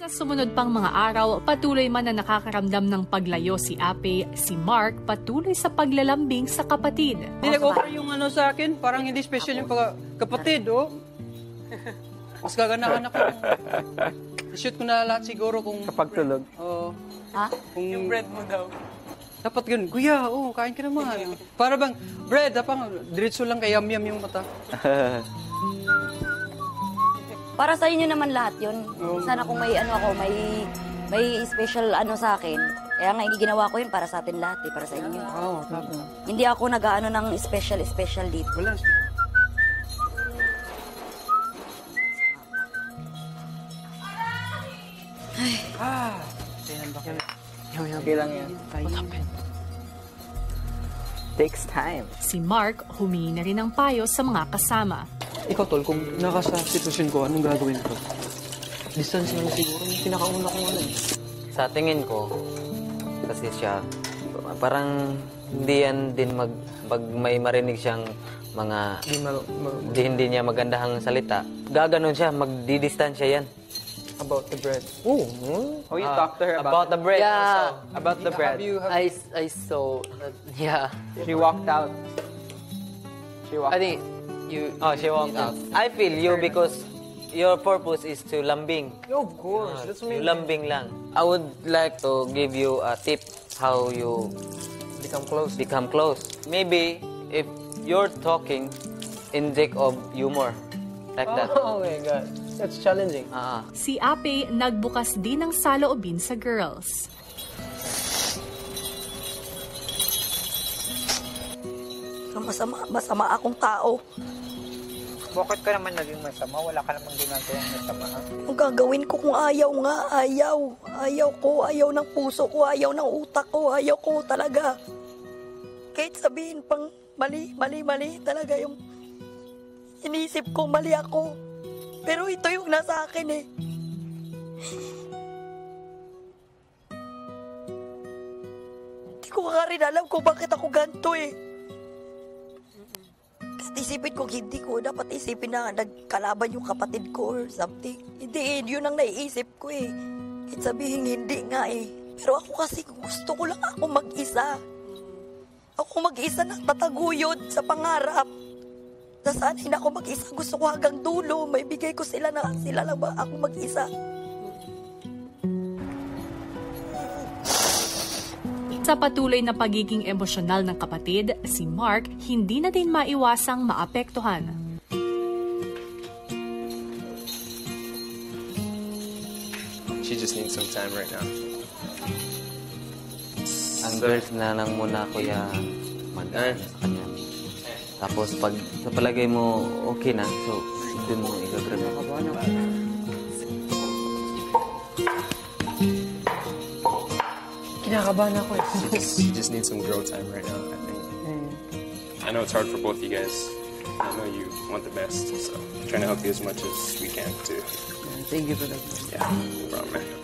Sa sumunod pang mga araw, patuloy man na nakakaramdam ng paglayo si Ape, si Mark patuloy sa paglalambing sa kapatid. Hindi nag-offer yung ano sa akin, parang hindi special yung pagka, kapatid, oh. Mas gaganahan ako. I-shoot ko na lahat siguro kung... Kapag tulog. Oo. Ha? kung... Yung bread mo daw. Dapat ganun, kuya, oh, kain ka naman. Para bang, bread, apang, diretso lang kay yam-yam yung mata. Para sa inyo naman lahat yun. Sana kung may ano ako, may may special ano sa akin. Kaya nga, ginawa ko yun para sa atin lahat, eh, para sa inyo. Oo, tama. Hindi ako nag-ano ng special, special dito. Wala. Ah, tingnan ba kayo? Okay lang yan. Takes time. Si Mark humingi na rin ng payo sa mga kasama. Ikaw, Tol, kung naka sa sitwasyon ko, anong gagawin ko? Distance lang siguro yung pinakauna kong ano eh. Sa tingin ko, kasi siya, parang hindi yan din mag, pag may marinig siyang mga, Hindi ma- ma- di, hindi niya magandahang salita, gaganon siya, magdidistansya yan. about the bread. Oh, oh you Ah, talked to her about about, the bread. Yeah, about the bread. Have you, have I, I saw, uh, yeah. She walked out. She walked I think you. Oh, she walked out. I feel you because your purpose is to lambing. Of course. That's You lambing lang. I would like to give you a tip how you Become close. become close. Maybe if you're talking, inject of humor. Like that. Oh my god. That's challenging. Ah. Si Ape nagbukas din ng saloobin sa girls. Masama, masama akong tao. Bakit ka naman naging masama? Wala ka namang ginagawang masama. ha? Ang gagawin ko kung ayaw nga, ayaw. Ayaw ko, ayaw ng puso ko, ayaw ng utak ko, ayaw ko talaga. Kahit sabihin pang mali, mali, mali talaga yung inisip ko, mali ako. Pero ito yung nasa akin eh. Hindi ko nga rin alam kung bakit ako ganito eh. Isipin ko, hindi ko. Dapat isipin na nagkalaban yung kapatid ko or something. Hindi eh, yun ang naiisip ko eh. Kahit sabihin hindi nga eh. Pero ako kasi gusto ko lang ako mag-isa. Ako mag-isa na tataguyod sa pangarap. Nasanay na ako mag-isa. Gusto ko hanggang dulo. May bigay ko sila na sila lang ba ako mag-isa. Sa patuloy na pagiging emosyonal ng kapatid, si Mark hindi na din maiwasang maapektuhan. She just needs some time right now. Ang girls na lang muna kuya mag-ano sa kanya. Tapos pag sa palagay mo okay na, so doon mo i-grab. Kinakabahan ako eh. She just, needs some grow time right now, I think. I know it's hard for both of you guys. I know you want the best, so I'm trying to help you as much as we can too. Thank you for that. Yeah, no problem, man.